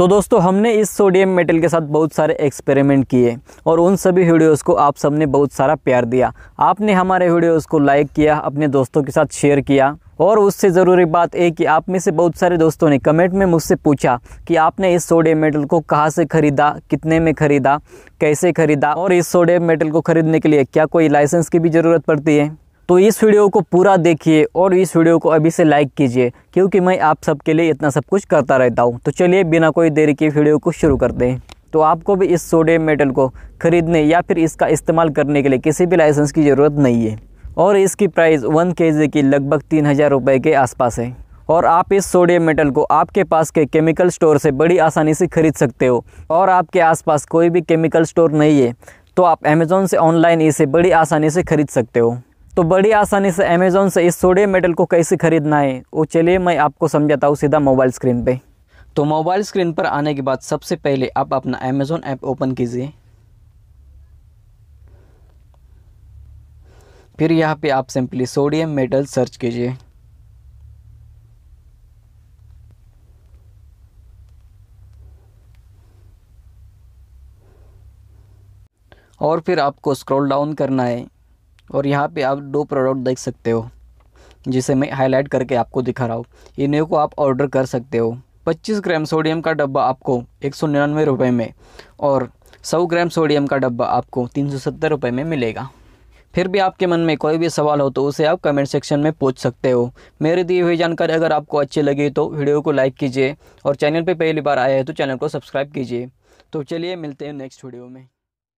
तो दोस्तों, हमने इस सोडियम मेटल के साथ बहुत सारे एक्सपेरिमेंट किए और उन सभी वीडियोस को आप सबने बहुत सारा प्यार दिया। आपने हमारे वीडियोस को लाइक किया, अपने दोस्तों के साथ शेयर किया और उससे ज़रूरी बात एक कि आप में से बहुत सारे दोस्तों ने कमेंट में मुझसे पूछा कि आपने इस सोडियम मेटल को कहाँ से ख़रीदा, कितने में ख़रीदा, कैसे ख़रीदा और इस सोडियम मेटल को ख़रीदने के लिए क्या कोई लाइसेंस की भी ज़रूरत पड़ती है? तो इस वीडियो को पूरा देखिए और इस वीडियो को अभी से लाइक कीजिए, क्योंकि मैं आप सबके लिए इतना सब कुछ करता रहता हूँ। तो चलिए बिना कोई देरी के वीडियो को शुरू करते हैं। तो आपको भी इस सोडियम मेटल को ख़रीदने या फिर इसका इस्तेमाल करने के लिए किसी भी लाइसेंस की ज़रूरत नहीं है। और इसकी प्राइस वन के की लगभग तीन हज़ार रुपये के आसपास है। और आप इस सोडियम मेटल को आपके पास के केमिकल स्टोर से बड़ी आसानी से खरीद सकते हो। और आपके आसपास कोई भी केमिकल स्टोर नहीं है तो आप अमेज़ोन से ऑनलाइन इसे बड़ी आसानी से खरीद सकते हो। तो बड़ी आसानी से अमेज़ोन से इस सोडियम मेटल को कैसे ख़रीदना है? वो चलिए मैं आपको समझाता हूँ सीधा मोबाइल स्क्रीन पे। तो मोबाइल स्क्रीन पर आने के बाद सबसे पहले आप अपना अमेज़ोन ऐप ओपन कीजिए। फिर यहाँ पे आप सिंपली सोडियम मेटल सर्च कीजिए। और फिर आपको स्क्रॉल डाउन करना है। और यहाँ पे आप दो प्रोडक्ट देख सकते हो, जिसे मैं हाईलाइट करके आपको दिखा रहा हूँ। इन्हें को आप ऑर्डर कर सकते हो। 25 ग्राम सोडियम का डब्बा आपको एक सौ निन्यानवे रुपये में और 100 ग्राम सोडियम का डब्बा आपको तीन सौ सत्तर रुपये में मिलेगा। फिर भी आपके मन में कोई भी सवाल हो तो उसे आप कमेंट सेक्शन में पूछ सकते हो। मेरी दी हुई जानकारी अगर आपको अच्छी लगी तो वीडियो को लाइक कीजिए और चैनल पर पहली बार आया है तो चैनल को सब्सक्राइब कीजिए। तो चलिए मिलते हैं नेक्स्ट वीडियो में।